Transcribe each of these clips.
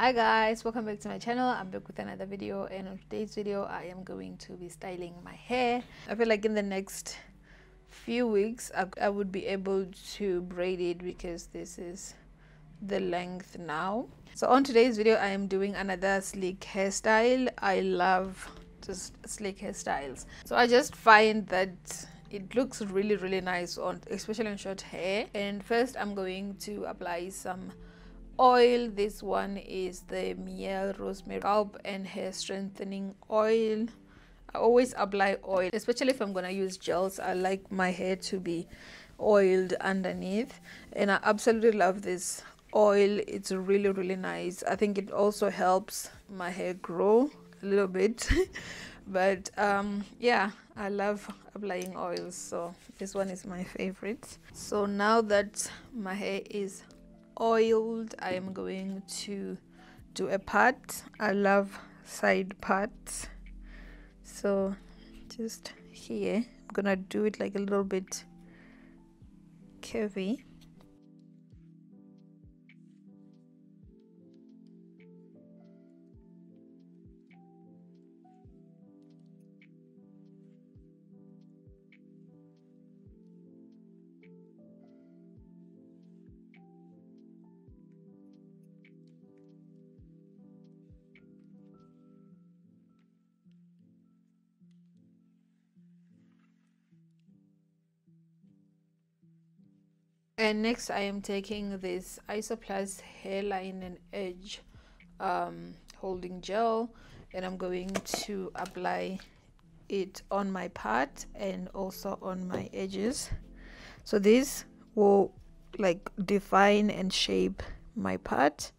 hi guys welcome back to my channel. I'm back with another video and on today's video i am going to be styling my hair. I feel like in the next few weeks I, I would be able to braid it because this is the length now. So on today's video i am doing another sleek hairstyle. I love just sleek hairstyles. So i just find that it looks really really nice on especially on short hair. And first i'm going to apply some oil. This one is the Mielle rosemary. Scalp and hair strengthening oil. I always apply oil especially if i'm gonna use gels. I like my hair to be oiled underneath and i absolutely love this oil. It's really really nice. I think it also helps my hair grow a little bit. But um yeah i love applying oils so this one is my favorite. So now that my hair is oiled i am going to do a part. I love side parts. So just here. I'm gonna do it like a little bit curvy and next I am taking this Isoplus hairline and edge um, holding gel and I'm going to apply it on my part and also on my edges. So this will like define and shape my part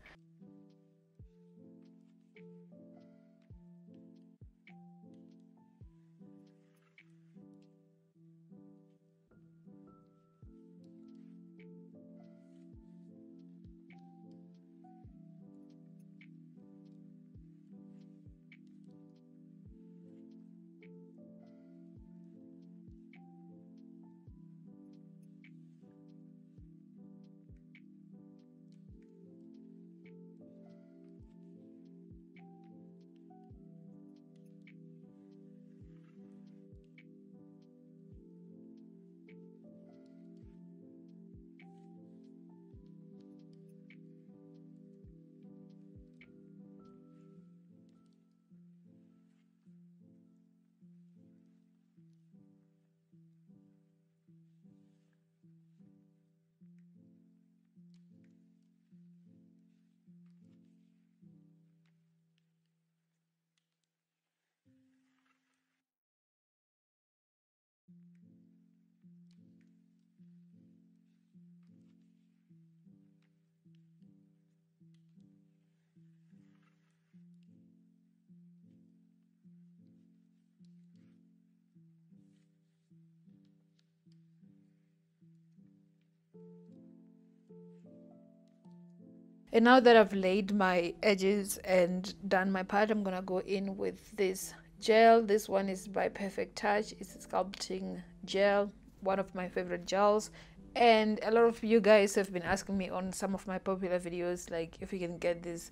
and now that I've laid my edges and done my part I'm gonna go in with this gel. This one is by perfect touch. It's a sculpting gel one of my favorite gels. And a lot of you guys have been asking me on some of my popular videos like if you can get this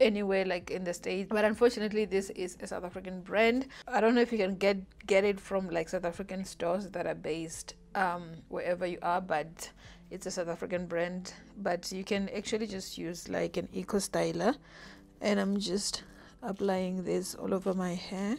anywhere like in the states. But unfortunately this is a south african brand. I don't know if you can get get it from like south african stores that are based um wherever you are but it's a south african brand. But you can actually just use like an eco styler. And i'm just applying this all over my hair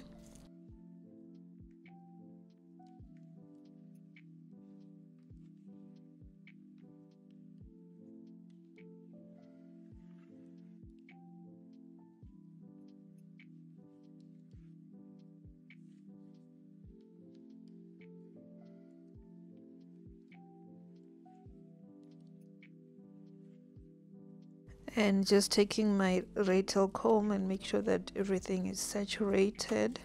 and just taking my rat tail comb and make sure that everything is saturated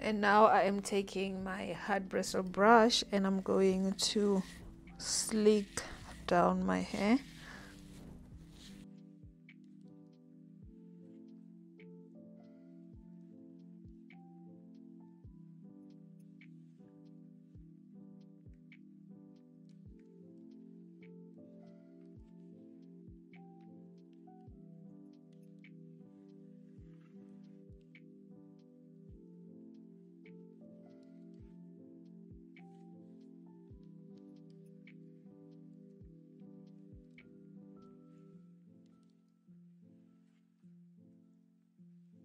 and now I am taking my hard bristle brush and I'm going to slick down my hair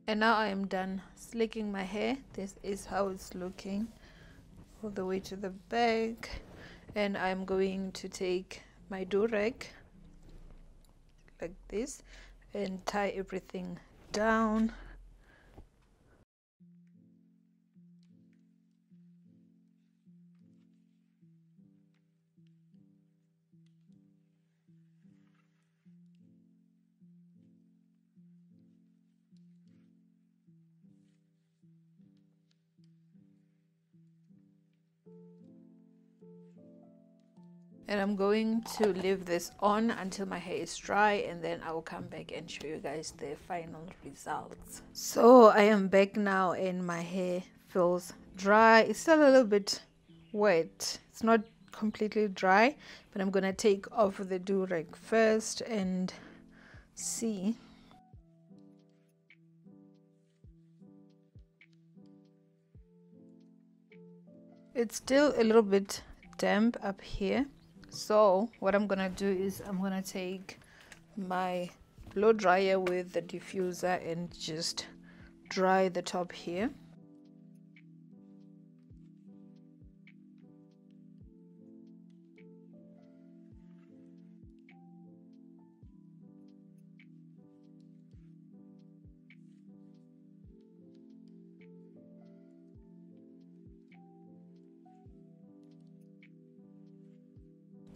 and now I am done slicking my hair. This is how it's looking all the way to the back. And I'm going to take my do-rag like this and tie everything down and I'm going to leave this on until my hair is dry and then I will come back and show you guys the final results. So I am back now and my hair feels dry. It's still a little bit wet. It's not completely dry but I'm gonna take off the do-rag first and see it's still a little bit damp up here. So what I'm gonna do is I'm gonna take my blow dryer with the diffuser and just dry the top here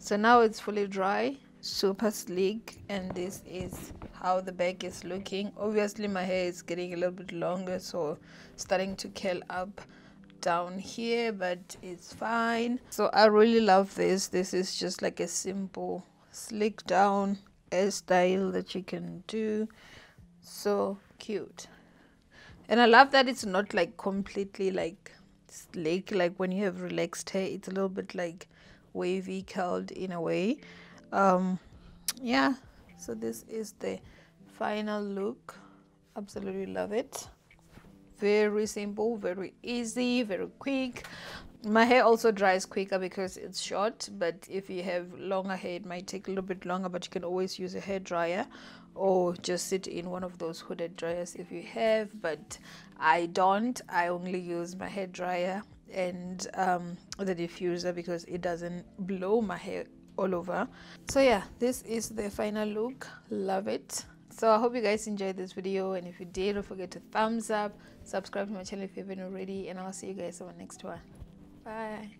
so now it's fully dry super sleek and this is how the back is looking. Obviously my hair is getting a little bit longer so starting to curl up down here but it's fine. So i really love this. This is just like a simple slick down hairstyle that you can do. So cute. And i love that it's not like completely like slick. Like when you have relaxed hair it's a little bit like wavy curled in a way. Um yeah. So this is the final look. Absolutely love it. Very simple very easy very quick. My hair also dries quicker because it's short but if you have longer hair it might take a little bit longer but you can always use a hair dryer or just sit in one of those hooded dryers if you have but i don't. I only use my hair dryer and um, the diffuser because it doesn't blow my hair all over. So yeah this is the final look. Love it. So i hope you guys enjoyed this video and if you did don't forget to thumbs up subscribe to my channel if you haven't already and i'll see you guys on the next one. Bye